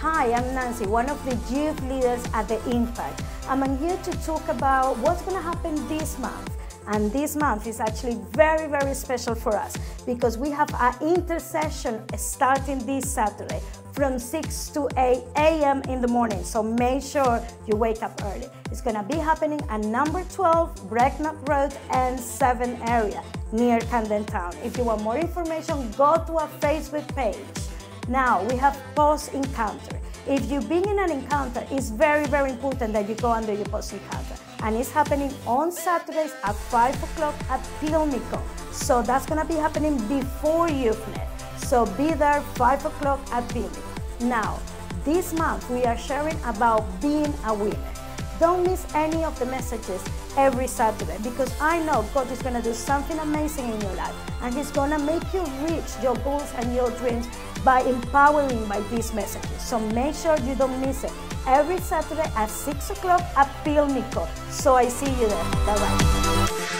Hi, I'm Nancy, one of the youth leaders at the Impact. I'm here to talk about what's going to happen this month. And this month is actually very, very special for us because we have our intercession starting this Saturday from 6 to 8 a.m. in the morning. So make sure you wake up early. It's gonna be happening at number 12, Brecknock Road N7 area near Camden Town. If you want more information, go to our Facebook page. Now, we have post encounter. If you've been in an encounter, it's very, very important that you go under your post encounter. And it's happening on Saturdays at 5 o'clock at Pimlico. So that's gonna be happening before YouthNet. So be there 5 o'clock at Pimlico. Now, this month we are sharing about being a winner. Don't miss any of the messages every Saturday because I know God is going to do something amazing in your life and He's going to make you reach your goals and your dreams by empowering by these messages. So make sure you don't miss it. Every Saturday at 6 o'clock at Pimlico. So I see you there. Bye bye.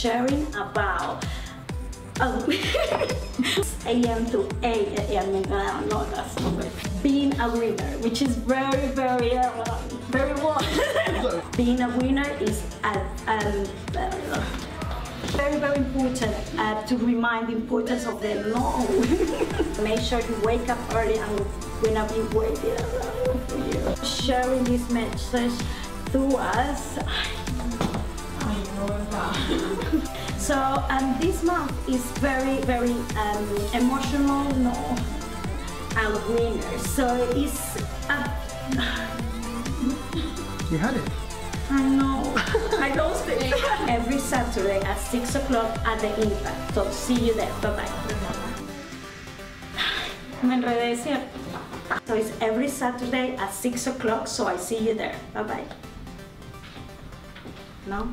sharing about um, a.m. to 8 a.m. No, no, that's not good. Being a winner, which is very, very, uh, very what? Being a winner is a, um, uh, very, very important uh, to remind the importance of the no. Make sure you wake up early and we're gonna be waiting for you. Sharing this message through us. so um, this month is very, very um, emotional, no, and winner. So it's a, You had it. I know, I lost it. Every Saturday at 6 o'clock at the Impact. So see you there. Bye bye. Me enredé, ¿cierto? So it's every Saturday at 6 o'clock. So I see you there. Bye bye. No?